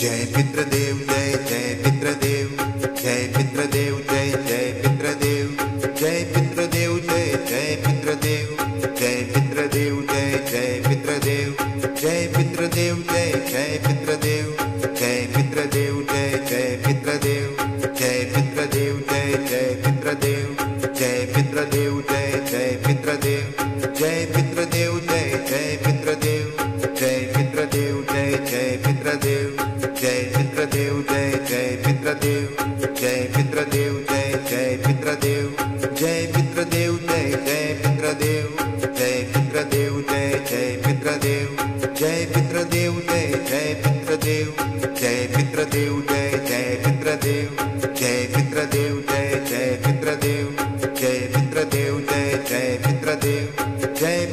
जय पितृदेव जय जय पितृदेव जय पितृदेव जय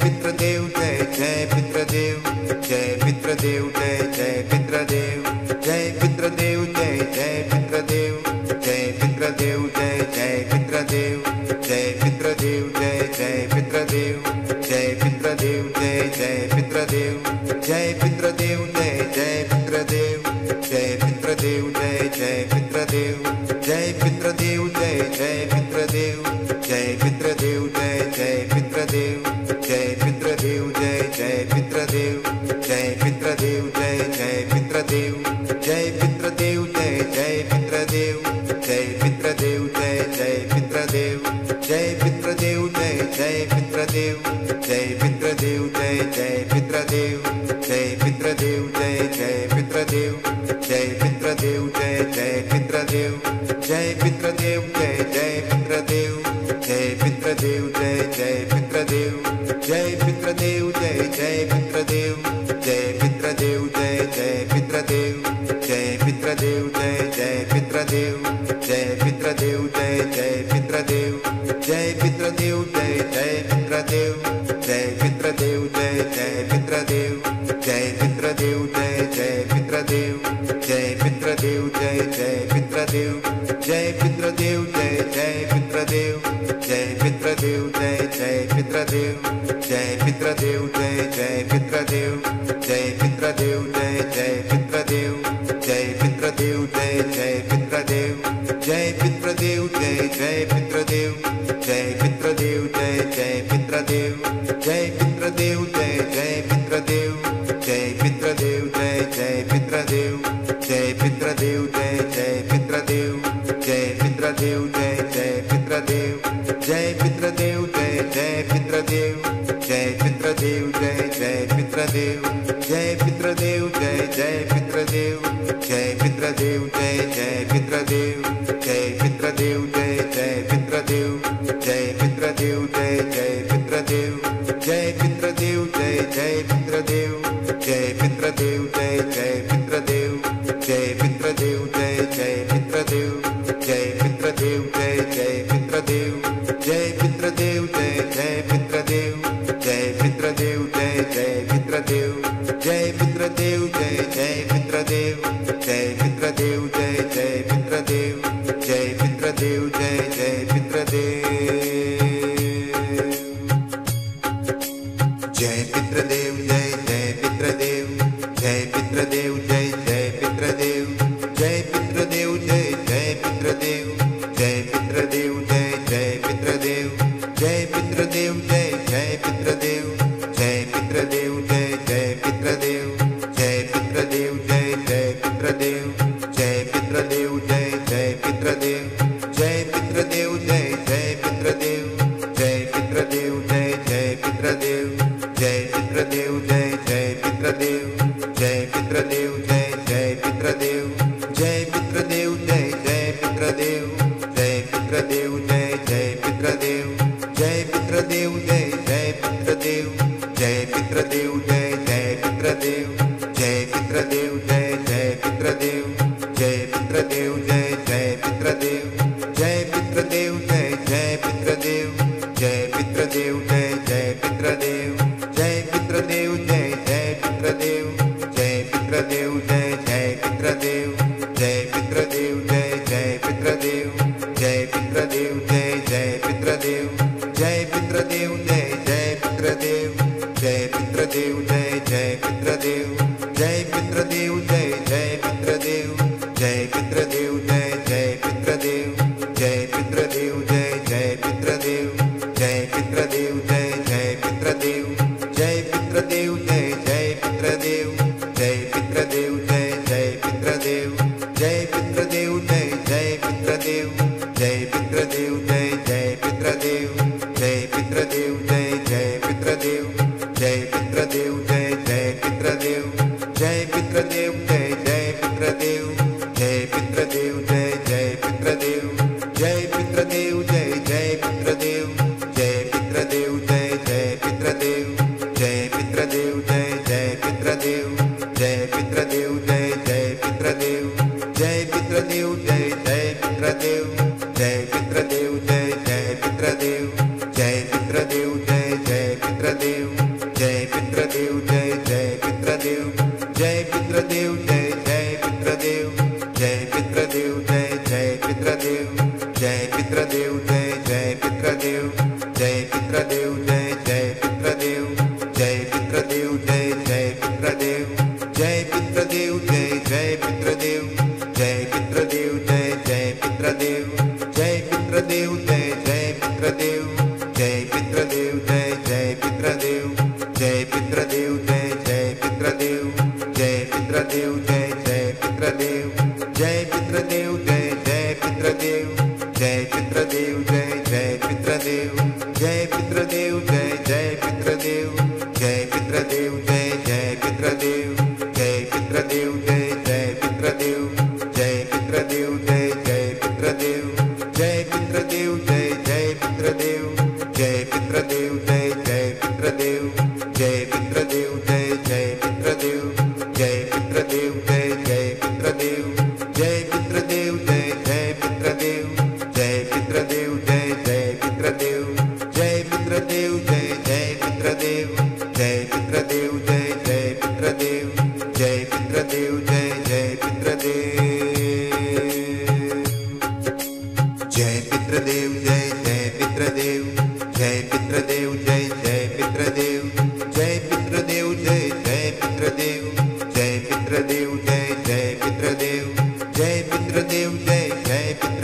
पितृदेव जय जय पितृदेव जय पितृदेव जय जय पितृदेव जय जय पितृदेव जय पित्र पितृदेव जय जय पितृदेव जय पितृदेव जय जय पितृदेव जय पितृदेव जय जय पितृदेव जय पितृदेव जय जय पितृदेव जय पितृदेव जय जय पितृदेव जय पितृदेव जय जय पितृदेव जय पितृदेव जय जय पितृदेव जय पितृदेव जय जय पितृदेव जय पितृदेव जय जय पितृदेव जय पितृदेव जय जय पितृदेव जय मित्रदेव negra, negra. Deus. the new day. पितृदेव जय पितृदेव जय Baby.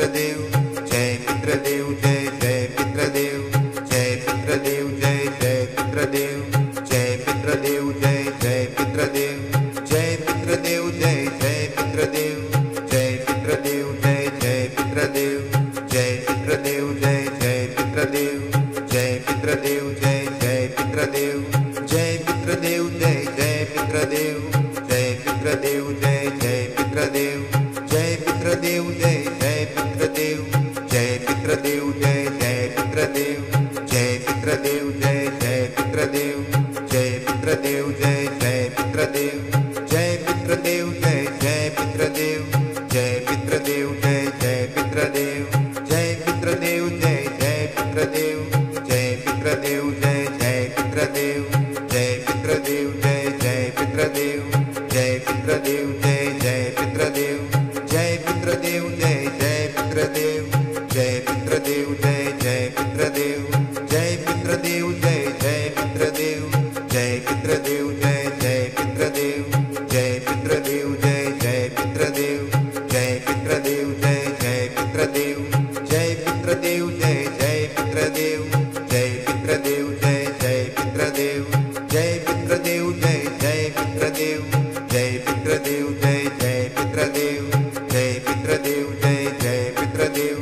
जय पितृदेव जय जय पितृदेव जय पितृदेव जय जय पितृदेव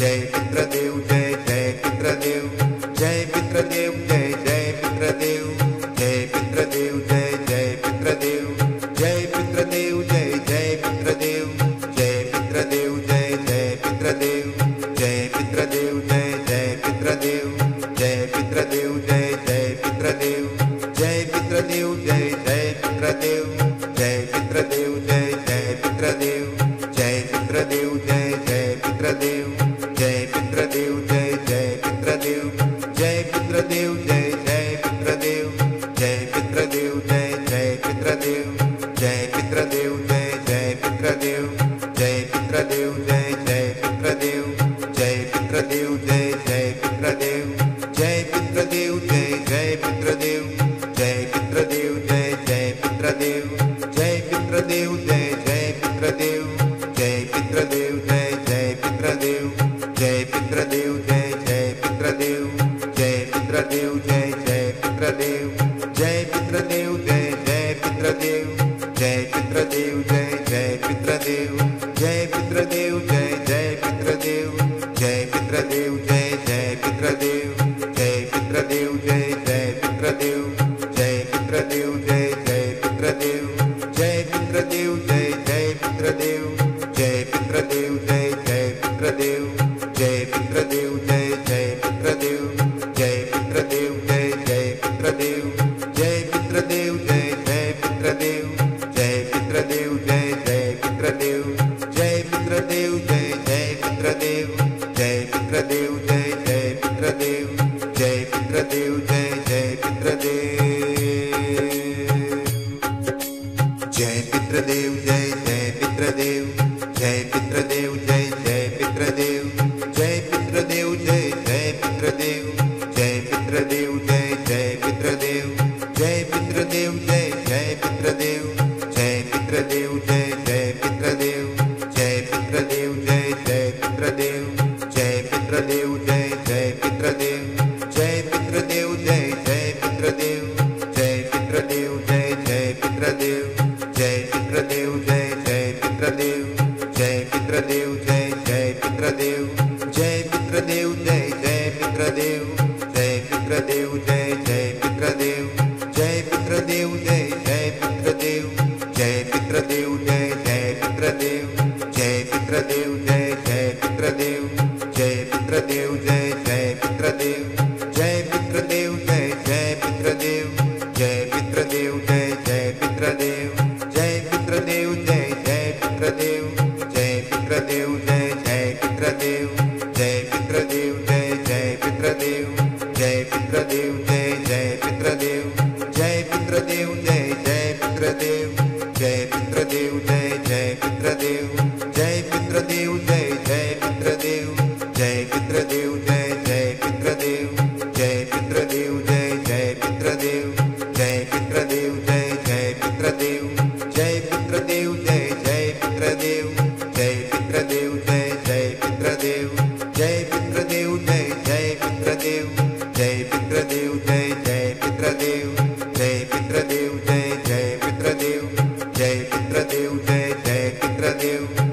जय पितृदेव जय जय पितृदेव जय पितृदेव जय जय पितृदेव जय पितृदेव जय जय पितृदेव जय पितृदेव जय जय पितृदेव जय पितृदेव जय जय पितृदेव जय पितृदेव जय जय पितृदेव जय पितृदेव जय जय पितृदेव जय पितृदेव जय जय पितृदेव जय मित्रदेव जय मित्रदेव जय पितृदेव जय जय पितृदेव जय पितृदेव जय जय पितृदेव जय पितृदेव जय जय पितृदेव जय पितृदेव जय जय पितृदेव जय पितृदेव जय जय पितृदेव जय पितृदेव जय जय पितृदेव जय पितृदेव जय जय पितृदेव जय पितृदेव जय जय पितृदेव जय पितृदेव जय जय पितृदेव जय पितृदेव जय जय पितृदेव पितृदेव देव जय जय पितृदेव। Deus.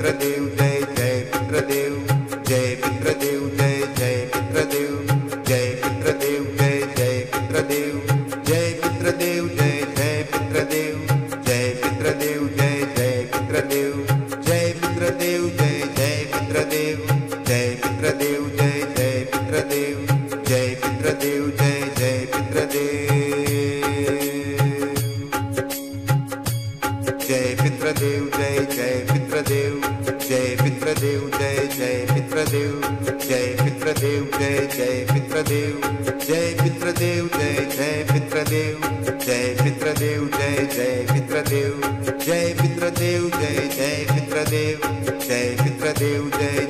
पितृदेव जय जय पितृदेव जय पितृदेव जय जय पितृदेव जय पितृदेव जय जय पितृदेव जय पितृदेव जय जय पितृदेव जय पितृदेव जय जय पितृदेव जय पितृदेव जय जय पितृदेव जय पितृदेव जय जय पितृदेव जय पितृदेव जय जय पितृदेव जय पितृदेव जय जय पितृ जय जय पितृदेव जय पितृदेव जय जय पितृदेव जय पितृदेव जय जय पितृदेव जय पितृदेव जय जय पितृदेव जय पितृदेव जय